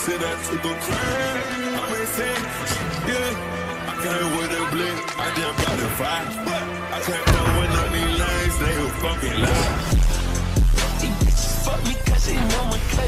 said I took a crime. I'm insane, yeah. I came with a blink, I just got the fire. I can't go with none of these lines, they were fucking lie. These bitches fuck me cause they know my cutty